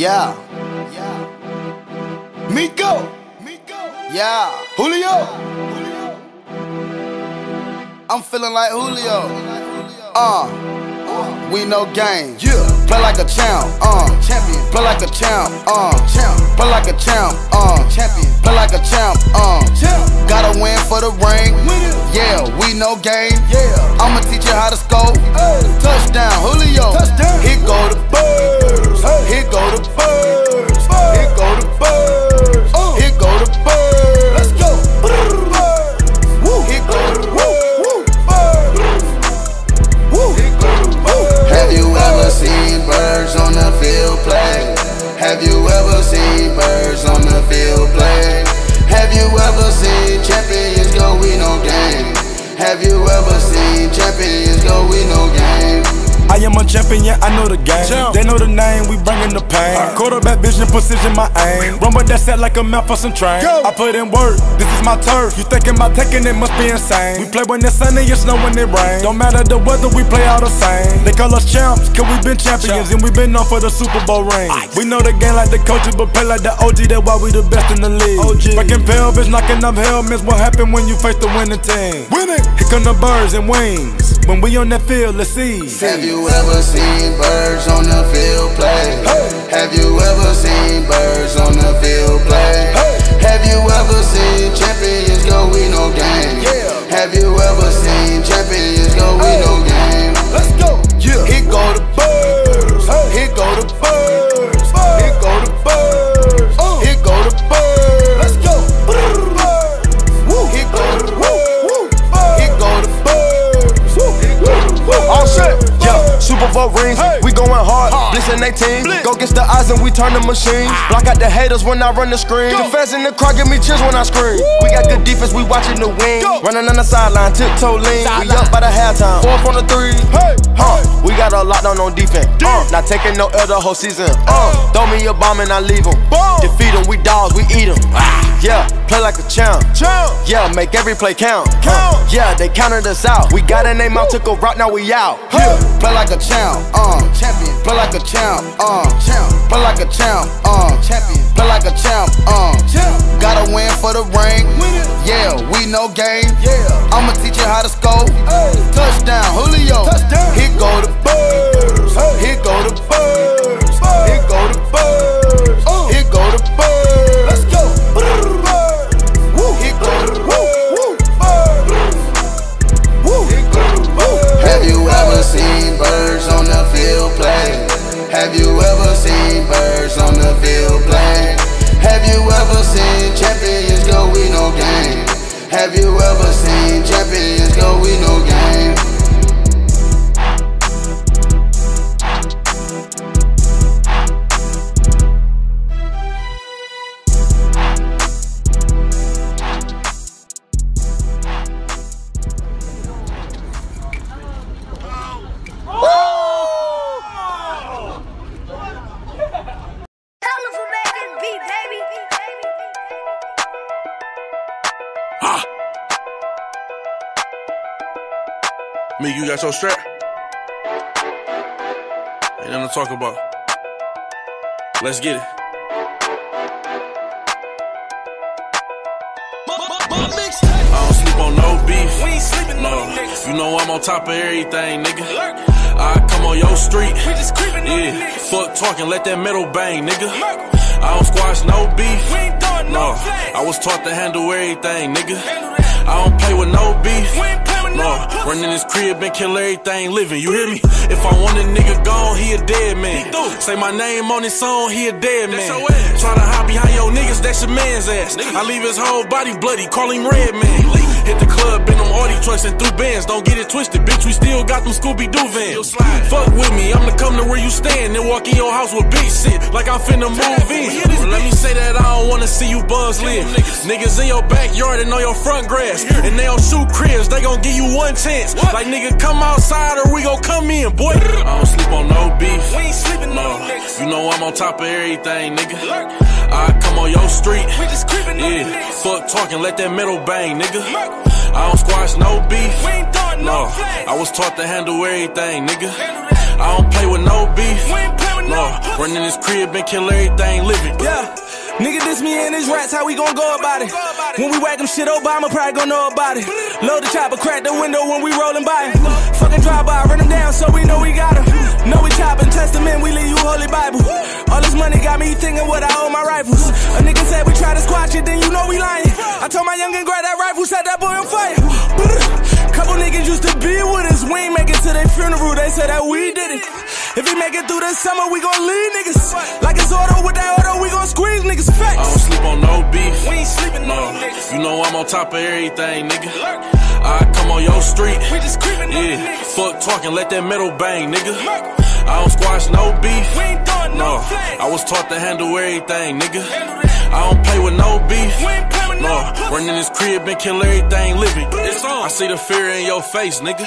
Yeah. Yeah. Miko. Miko. Yeah. Julio. I'm feeling like Julio. Uh. We no game. Yeah. Play like a champ. Uh. Champion. Play like a champ. Uh. Champ. Play like a champ. Uh. Champion. Play like a champ. Uh. Champ. Gotta win for the ring. Yeah. We no game. Yeah. I'ma teach you how to score. Touchdown. Julio. Touchdown. Here go the birds. Here go the birds. Know the name, we bringing the pain. Uh. Quarterback vision, precision, my aim. Rumble that set like a mouth for some train. I put in work, this is my turf. You thinking about taking it, must be insane. We play when it's sunny, it's snow when it rain. Don't matter the weather, we play all the same. They call us champs, cause we been champions and we been known for the Super Bowl ring. We know the game like the coaches, but play like the OG, that's why we the best in the league. OG. Breaking pelvis, knocking up helmets, what happen when you face the winning team? Winning! Here come the birds and wings. When we on that field, let's see. Have you ever seen birds on the field play? Have you ever seen birds on the field play? Have you ever seen champions go we no game? Have you ever seen champions go against the odds and we turn the machine. Block out the haters when I run the screen. The fans in the crowd give me chills when I scream. We got good defense, we watching the wing. Running on the sideline, tiptoe lean. We up by the halftime, four from the three. Hey, huh? We got a lockdown on defense. Uh, not taking no L the whole season. Uh, throw me a bomb and I leave 'em. Defeat 'em, we dogs, we eat eat 'em. Yeah, play like a champ. Yeah, make every play count. Uh, yeah, they counted us out. We got a name out, took a route, now we out. Yeah. Play like a champ, uh, champion. Play like a champ, uh, champ. Play like a champ, uh, champion. Play like a champ, uh, champ. Gotta win for the ring. Yeah, we no game. Yeah, I'ma teach you how to score. Touchdown, Julio. Me, you got your strap? Ain't nothing to talk about. Let's get it. I don't sleep on no beef. We ain't sleeping no. You know I'm on top of everything, nigga. I come on your street. We just creeping yeah. Fuck talking, let that metal bang, nigga. I don't squash no beef. We ain't throwing no. I was taught to handle everything, nigga. I don't play with no beef. We ain't play with no. Run in this crib and kill everything living. You hear me? If I want a nigga gone, he a dead man. Say my name on his song, he a dead man. Tryna hide behind your niggas, that's your man's ass. I leave his whole body bloody, call him Red Man. Trucks and through bands. Don't get it twisted, bitch. We still got them Scooby Doo vans. Fuck with me, I'ma come to where you stand and walk in your house with big shit like I'm finna move in. Let me say that I don't wanna see you buzz live. Niggas in your backyard and on your front grass, and they don't shoot cribs. They gon' give you one chance. Like nigga, come outside or we gon' come in, boy. I don't sleep on no beef. We ain't sleeping no. You know I'm on top of everything, nigga. I come on your street. We just creeping yeah. Fuck talking, let that metal bang, nigga. I don't squash no beef. We ain't throwing no. I was taught to handle everything, nigga. I don't play with no beef. We ain't play with no. Running this crib and kill everything living. Yeah. Nigga, this me and his rats, how we gon' go about it? When we whack them shit, Obama probably gon' know about it. Load the chopper, crack the window when we rollin' by him. Fucking drive by, run him down so we know we got him. Know we choppin', testament, we leave you Holy Bible. All this money got me thinking what I owe my rifles. A nigga said we try to squash it, then you know we lying. I told my youngin' grab that rifle, set that boy on fire. Couple niggas used to be with us, we ain't make it to their funeral, they said that we did it. If we make it through the summer, we gon' leave niggas. Like it's auto with that auto, we gon' squeeze niggas. Facts. I don't sleep on no beef. We ain't sleeping no niggas. You know I'm on top of everything, nigga. I come on your street. We just creeping Yeah, fuck talking, let that metal bang, nigga. I don't squash no beef. We ain't doing no. I was taught to handle everything, nigga. I don't play with no beef. We ain't play with no. Running this crib and kill everything living. It's on. I see the fear in your face, nigga.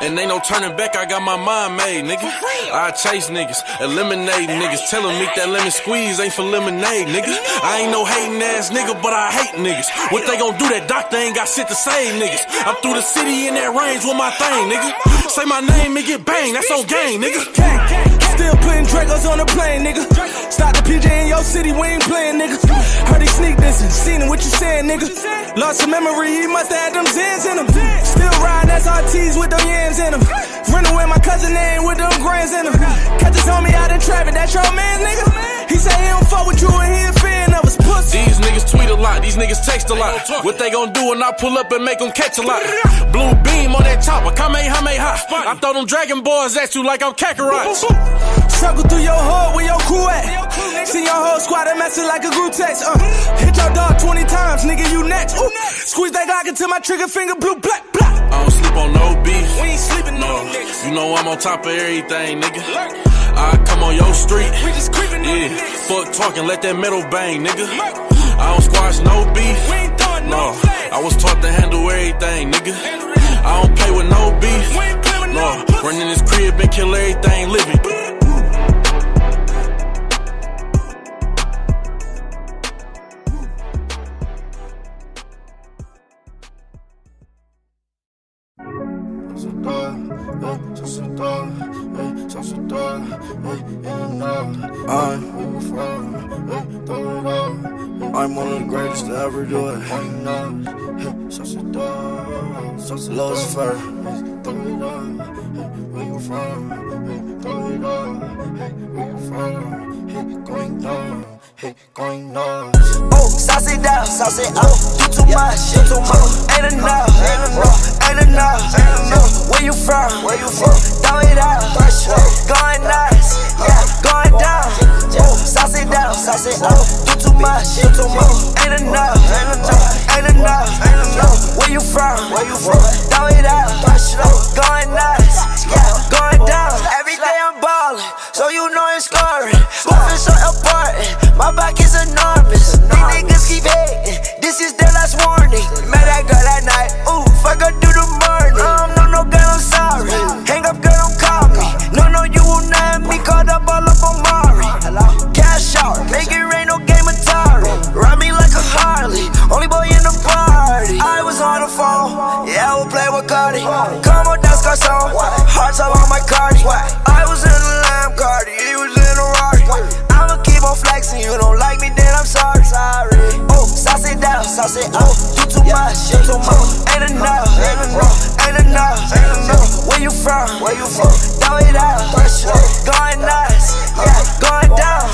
And ain't no turning back, I got my mind made, nigga. I chase niggas, eliminate niggas. Tell them meet that lemon squeeze ain't for lemonade, nigga. I ain't no hating ass nigga, but I hate niggas. What they gon' do? That doctor ain't got shit to say, niggas. I'm through the city in that range with my thing, nigga. Say my name and get banged, that's on game, nigga. Still putting Dracos on the plane, nigga. Stop the PJ in your city, we ain't playing, nigga. Heard he sneak dissing, seen him, what you saying, nigga? Lost some memory, he must have had them Zans in him. Still riding SRTs with them yams in him. Running with my cousin name with them grands in him. Catch his homie out in traffic, that's your man, nigga. He say he don't fuck with you and he a fan of us, pussy. These niggas tweet a lot, these niggas text a lot. What they gon' do when I pull up and make them catch a lot? Blue beam on that chopper, Kamehameha. I throw them dragon boys at you like I'm Kakarot. Circle through your hood where your crew at. See your whole squad and messing like a group text. Uh, hit your dog 20 times, nigga, you next. Ooh. Squeeze that Glock until my trigger finger, blue, black, black. I don't sleep on no beef. We ain't sleeping no. You know I'm on top of everything, nigga. I come on your street. We just creeping Yeah, fuck talking, let that metal bang, nigga. I don't squash no beef. We ain't doing no. I was taught to handle everything, nigga. I don't play with no beef. We ain't play with no. Running this crib and kill everything living. I'm one of the greatest to ever do it. Lucifer. Where you from? Where you Oh, hey, going down. Oh, sauce it down, sauce it up. You too much, you too much. Ain't enough, ain't enough, ain't enough, ain't enough. Where you from? Where you from? Throw it out, going nuts, yeah, going down. Oh, sauce it down, sauce it up. You too much, you too much. Ain't enough, too much. Ain't enough, ain't enough, ain't enough, ain't enough. Where you from? Where you from? Throw it out, going nuts, yeah, going down.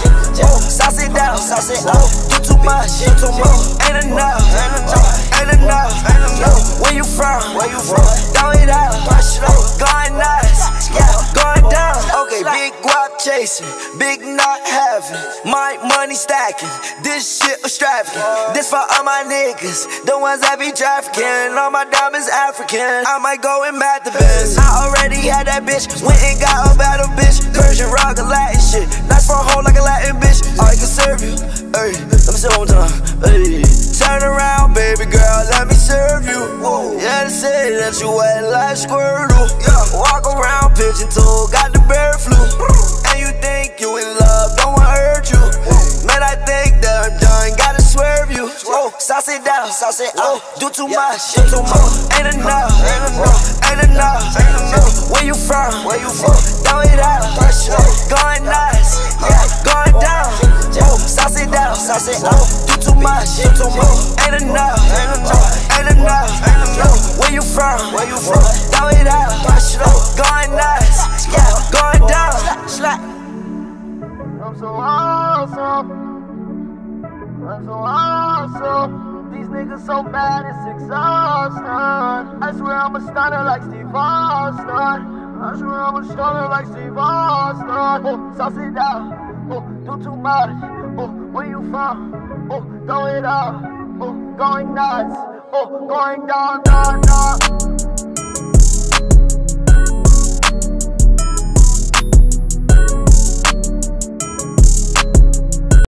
Sauce it down, sauce it up. You too much, you too much. Ain't enough, ain't enough, ain't enough, ain't enough. Where you from? Where you from? Throw it out, going nuts, yeah, going down. Okay, big guap chasing, big my money stacking. This shit extravagant. This for all my niggas, the ones that be trafficking. All my diamonds African. I might go and mad the best. I already had that bitch, went and got a battle bitch. Persian rock, a Latin shit. Nice for a hoe like a Latin bitch. I can serve you. Hey, let me say one time. Hey, turn around, baby girl, let me serve you. Whoa. Yeah, they say that you wet like Squirtle. Yeah, walk around pigeon toe, got the bird flu. And you think you in love, sauce and oh, do too much, do too much. Ain't enough, ain't enough, ain't enough. Where you from? Where you from? Throw it up, going nuts, yeah, going down. Sauce it up, sauce it oh, up. Do too much, do too much. Ain't enough, ain't enough. A stunner like Steve Austin. Oh, sauce it out. Oh, do too much. Oh, where you from? Oh, throw it up. Oh, going nuts. Oh, going down, down, down.